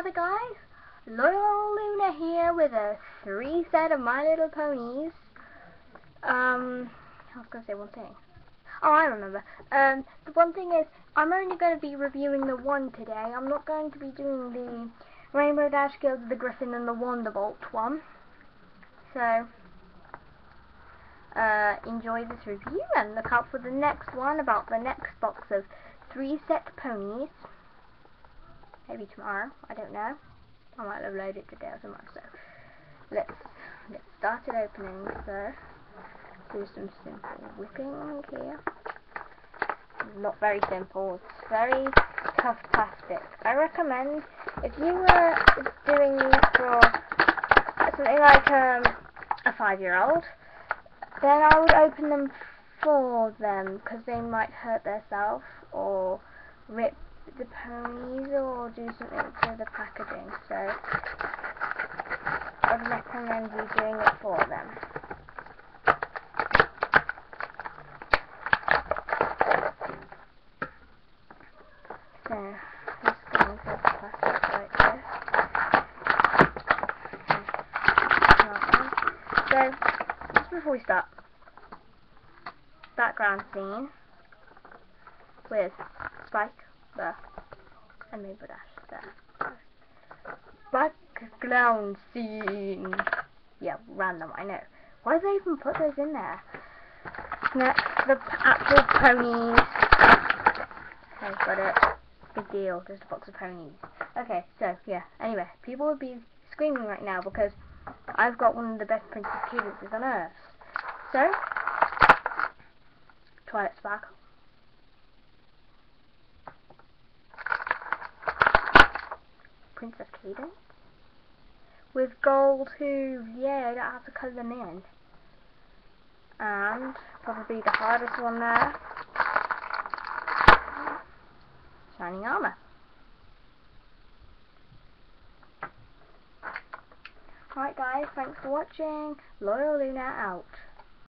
Hi guys, Loyal Luna here with a three set of My Little Ponies. Um, I was going to say one thing. Oh, I remember. Um, the one thing is, I'm only going to be reviewing the one today. I'm not going to be doing the Rainbow Dash Guild the Griffin and the Wonderbolt one. So, uh, enjoy this review and look out for the next one about the next box of three set ponies. Maybe tomorrow, I don't know. I might upload it today or tomorrow, so let's let's start it opening so Do some simple whipping here. Not very simple, it's very tough plastic. I recommend if you were doing these for something like um, a five year old, then I would open them for them because they might hurt themselves or rip the ponies or do something to the packaging. So I'd recommend you doing it for them. So just going to the plastic like this. So just before we start, background scene with Spike there Dash there. Background scene. Yeah, random, I know. Why did they even put those in there? Next, the actual ponies. Okay, got it. Big deal, just a box of ponies. Okay, so, yeah, anyway, people would be screaming right now because I've got one of the best Princess Cadances on earth. So, Twilight Sparkle. Princess Cadance. With gold hooves, yeah, I don't have to colour them in. And probably the hardest one there. Shining armour. Alright guys, thanks for watching. Loyal Luna out.